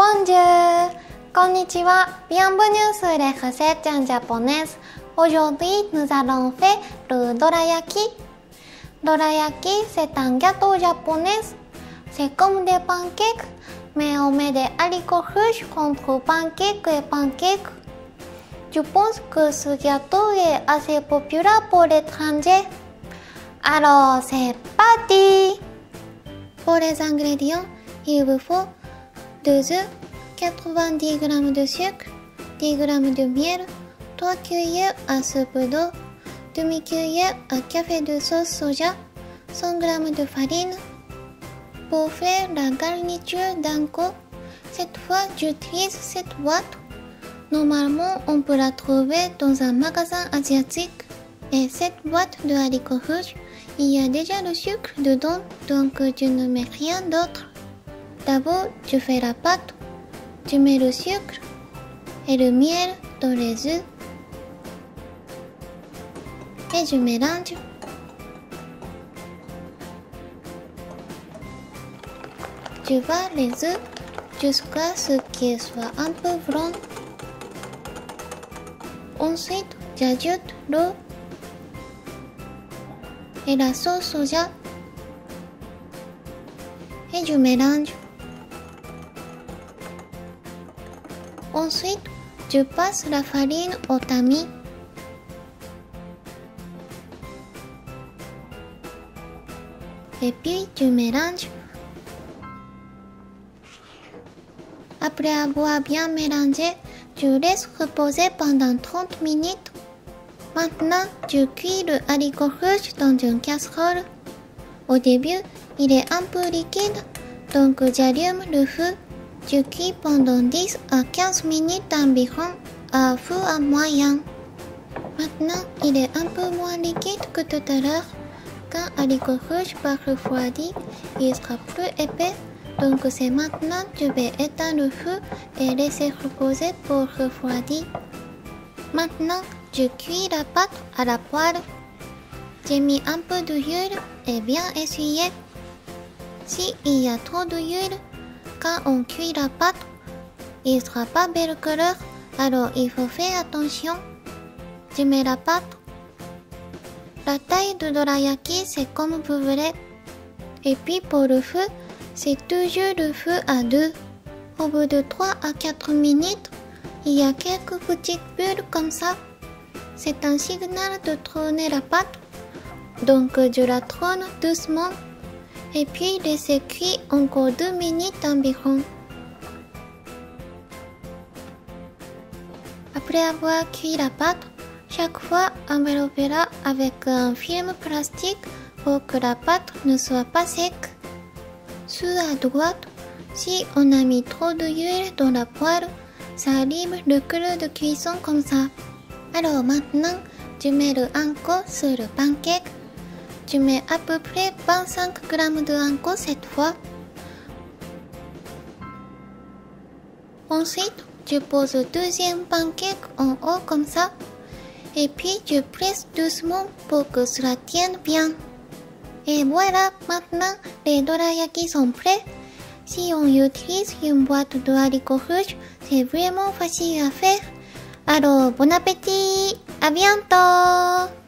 Bonjour! Konnichiwa! Bienvenue sur les recettes en japonais. Aujourd'hui, nous allons faire le dorayaki. Dorayaki, c'est un gâteau japonais. C'est comme des pancakes, mais on met des haricots rouges contre pancakes et pancakes. Je pense que ce gâteau est assez populaire pour l'étranger. Alors, c'est parti! Pour les ingrédients, il vous faut 2 œufs, 90 g de sucre, 10 g de miel, 3 cuillères à soupe d'eau, demi-cuillère à café de sauce soja, 100 g de farine. Pour faire la garniture d'anko, cette fois j'utilise cette boîte. Normalement, on peut la trouver dans un magasin asiatique. Et cette boîte de haricots rouges, il y a déjà le sucre dedans, donc je ne mets rien d'autre. D'abord, tu fais la pâte, tu mets le sucre et le miel dans les œufs et je mélange. Tu vas les œufs jusqu'à ce qu'ils soient un peu blancs. Ensuite, j'ajoute l'eau et la sauce soja et je mélange. Ensuite, je passe la farine au tamis. Et puis, je mélange. Après avoir bien mélangé, je laisse reposer pendant 30 minutes. Maintenant, je cuis le haricot dans une casserole. Au début, il est un peu liquide, donc j'allume le feu. Je cuis pendant 10 à 15 minutes environ à feu à moyen. Maintenant, il est un peu moins liquide que tout à l'heure. Quand haricot rouge va refroidir, il sera plus épais. Donc c'est maintenant que je vais éteindre le feu et laisser reposer pour refroidir. Maintenant, je cuis la pâte à la poêle. J'ai mis un peu d'huile et bien essuyé. Si il y a trop d'huile, on cuit la pâte, il sera pas belle couleur, alors il faut faire attention. Je mets la pâte. La taille de dorayaki, c'est comme vous voulez. Et puis pour le feu, c'est toujours le feu à deux. Au bout de 3 à 4 minutes, il y a quelques petites bulles comme ça. C'est un signal de trôner la pâte. Donc je la trône doucement et puis laisser cuire encore 2 minutes environ. Après avoir cuit la pâte, chaque fois enveloppez-la avec un film plastique pour que la pâte ne soit pas sec. Sous à droite, si on a mis trop d'huile dans la poêle, ça allume le creux de cuisson comme ça. Alors maintenant, je mets le anko sur le pancake. Je mets à peu près 25 g de anko cette fois. Ensuite, je pose le deuxième pancake en haut comme ça. Et puis je presse doucement pour que cela tienne bien. Et voilà, maintenant les dorayaki sont prêts. Si on utilise une boîte de haricots rouges, c'est vraiment facile à faire. Alors, bon appétit À bientôt